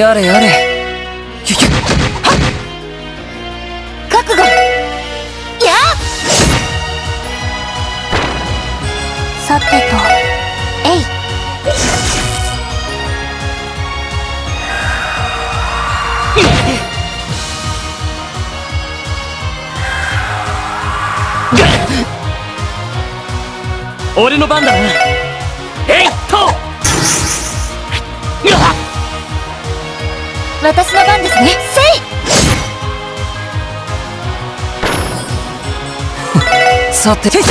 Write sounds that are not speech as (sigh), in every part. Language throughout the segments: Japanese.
やれやれ。キュキュ覚悟。やさてと。えい。俺の番だ。なえい私の番ですね。せい。(laughs) さて。せい。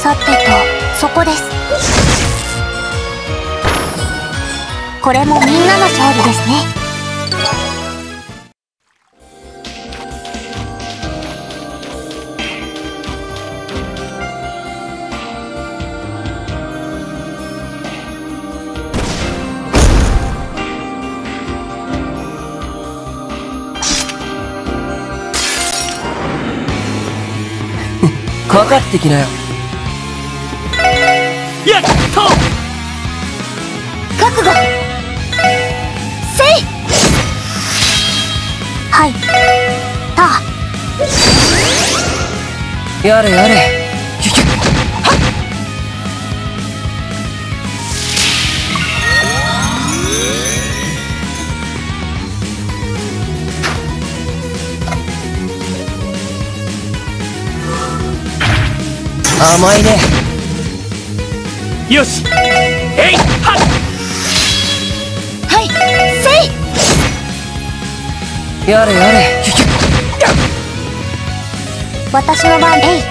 さてとそこです。これもみんなの勝利ですねかかってきなよ。やっと覚悟。せい。はい。た。やれやれ甘いね。よし。えいはっ。はいせい。やれやれ。私の番。えい。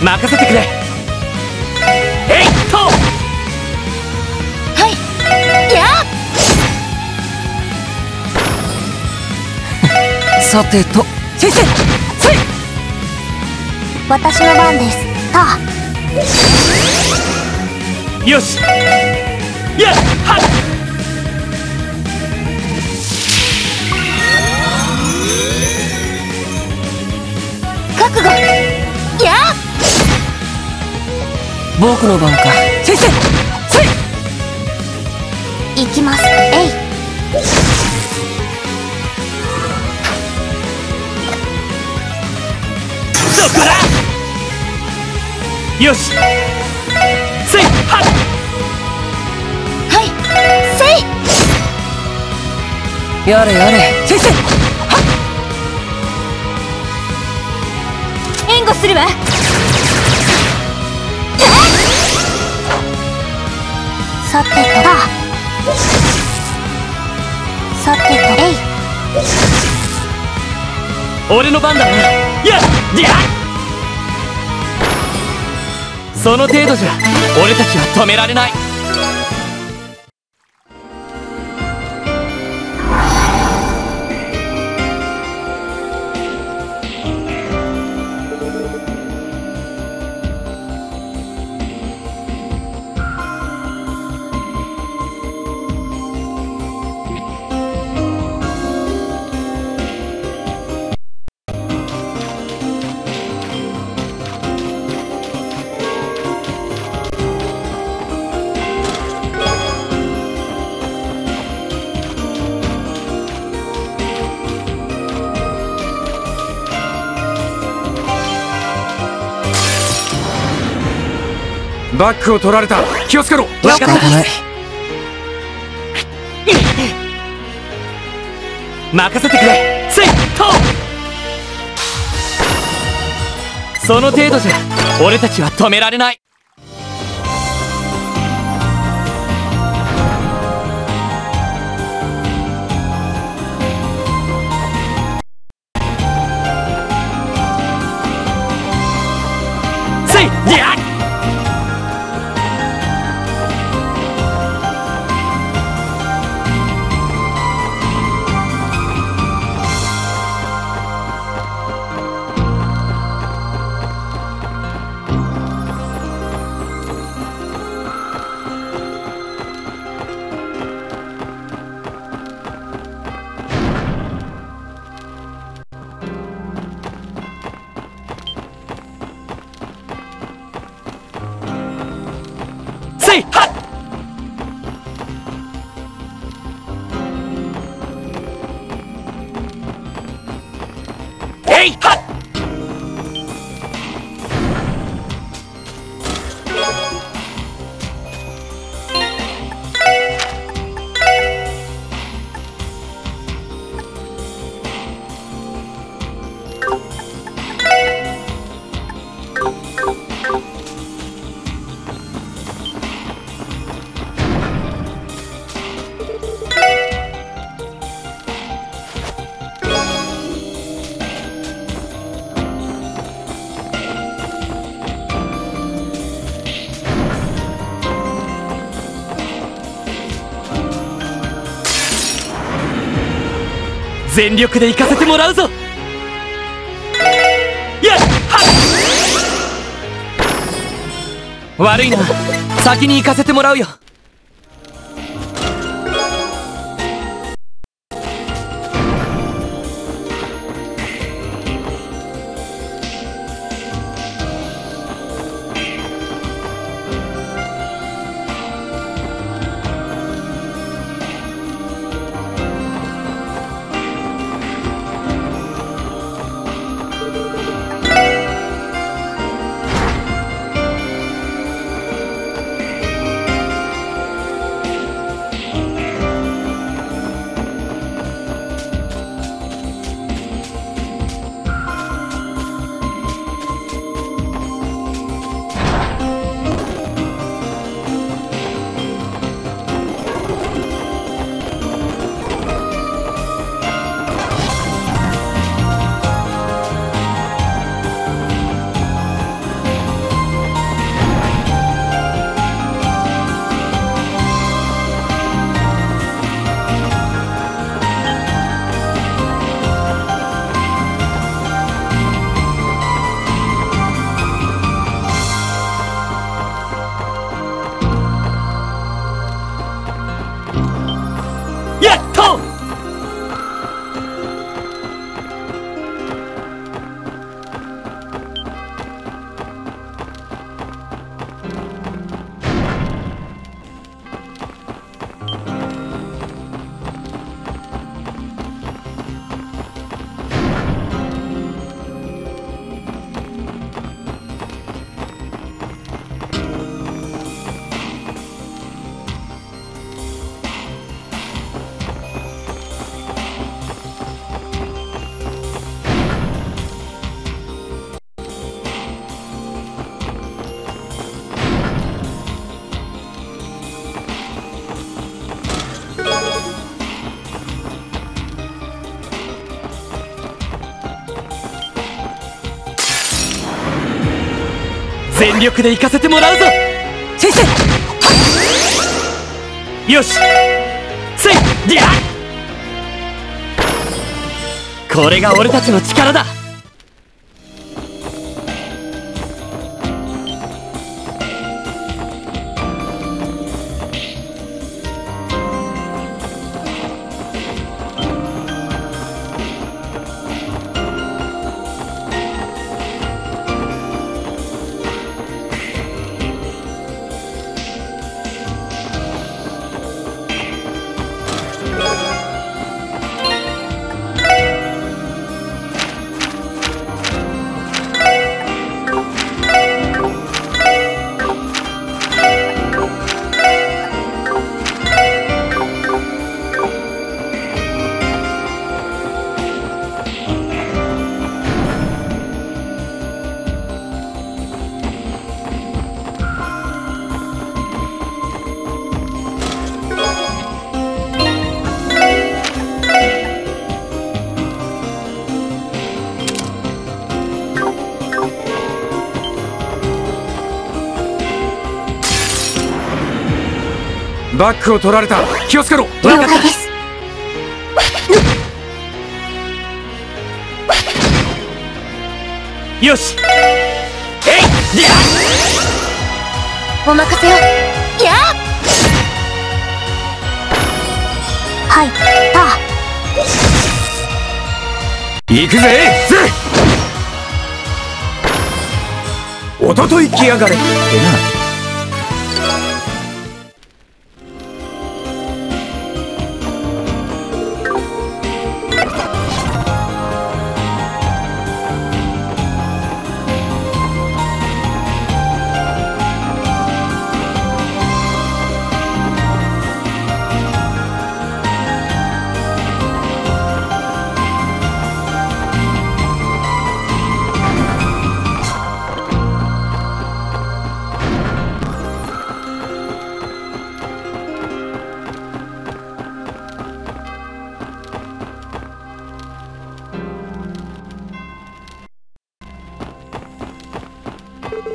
任せてくれさてと。先生せい。私の番です。たよし。やっはっ。覚悟。や僕の番か。先生せい。行きます。えいよし。せいはっ。はいせい。やれやれ。先生。援護するわ。さてと。ださてと。えい。俺の番だ。なやっやっその程度じゃ俺たちは止められない。バックを取られた。気をつけろ。仕方な。い任せてくれ。せいと。その程度じゃ俺たちは止められない。せいやっえ全力で行かせてもらうぞ。やっはっ。悪いな。先に行かせてもらうよ。全力で行かせてもらうぞ。先生。よし。せいこれが俺たちの力だバックを取られた。気をつけろ。了解です。よし。えい。お任せを。やはいた。行くぜ。ぜおととい来やがれ。ってな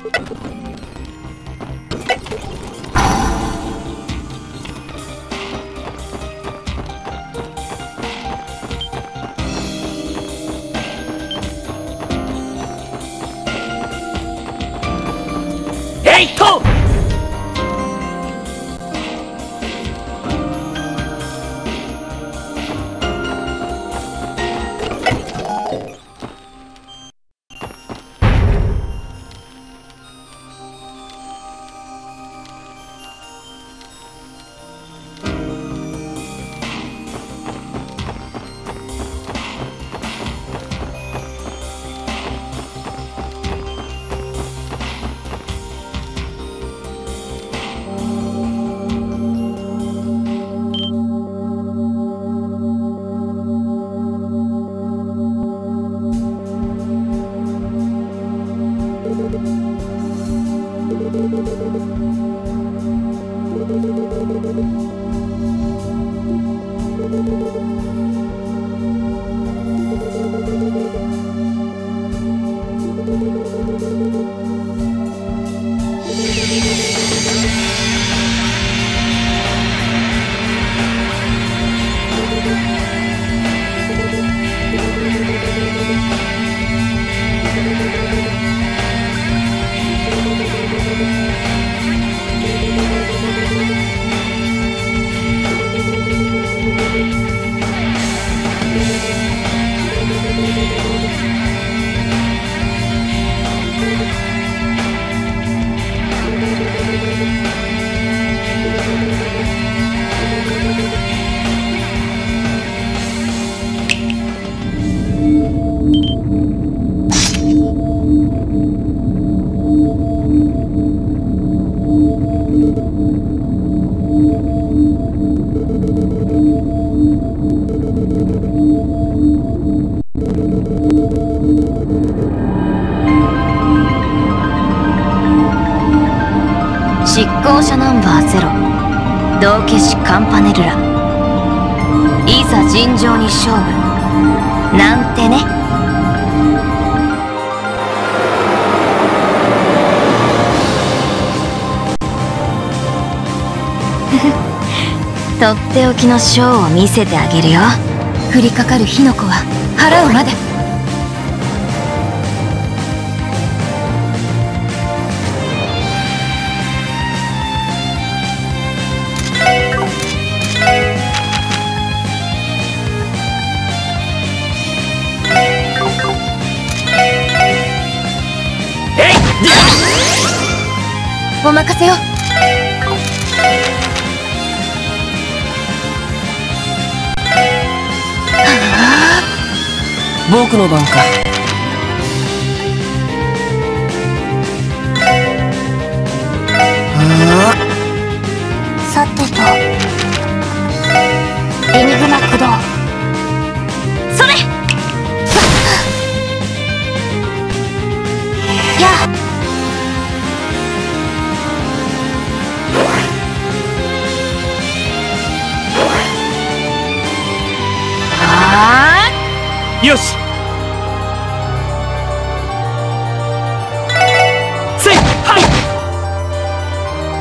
Hey, Tom! カンパネルラいざ尋常に勝負。なんてね。(laughs) とっておきのショーを見せてあげるよ。降りかかる火の粉は。払うまで。お任せよ僕の番か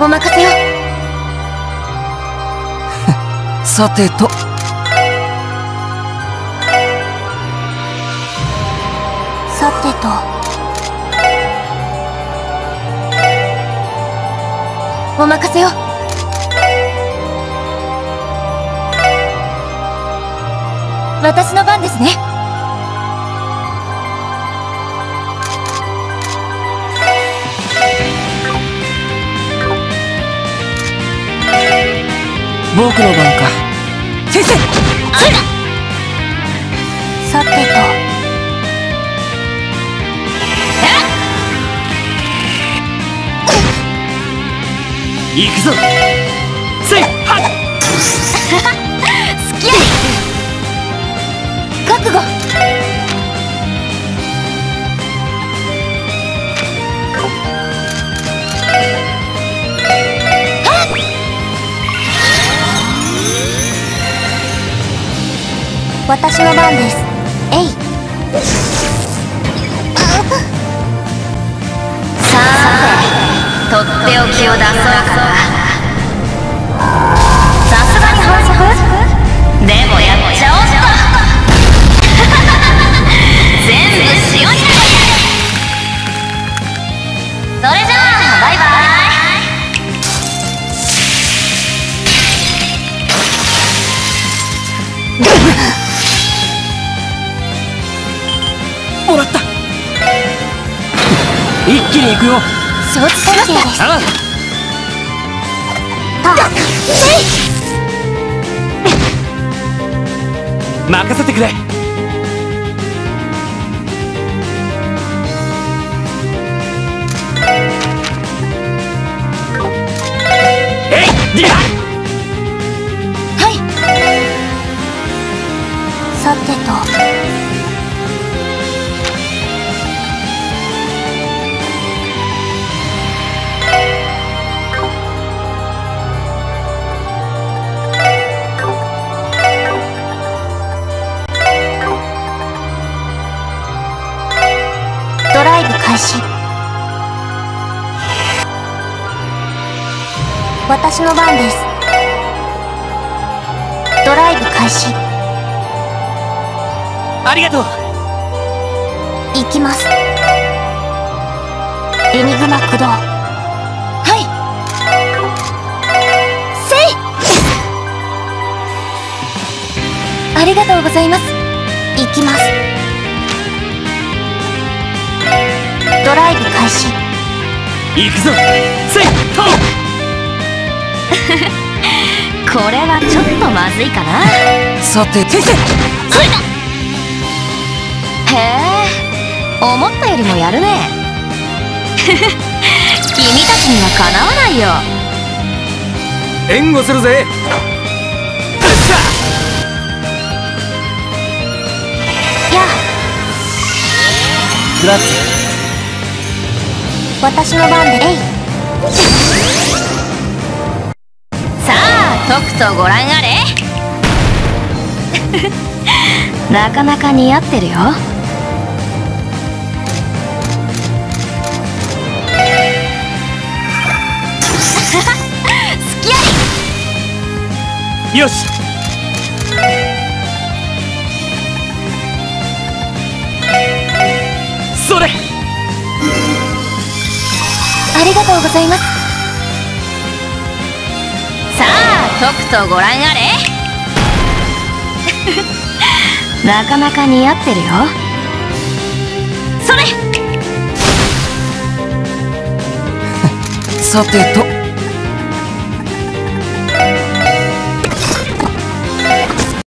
お任せよ。(laughs) さてと。さてと。お任せよ。私の番ですね僕の番か。先生！さてと。行くぞ私の番です。えい。さあとっておきを出そうかな。一気に行くよ。承知しましたああ。と任せてくれ。えいアはい。さてと私の番です。ドライブ開始。ありがとう。行きます。エニグマ駆動。はい。せい。ありがとうございます。行きます。ドライブ開始。行くぞ。せい。と (laughs) これはちょっとまずいかな。さて先生へえ思ったよりもやるね。(laughs) 君たちにはかなわないよ。援護するぜ。私の番でえいとくとご覧あれ。(laughs) なかなか似合ってるよ。(laughs) よし。それ。ありがとうございますとくとご覧あれなかなか似合ってるよ。そ (laughs) れさてと。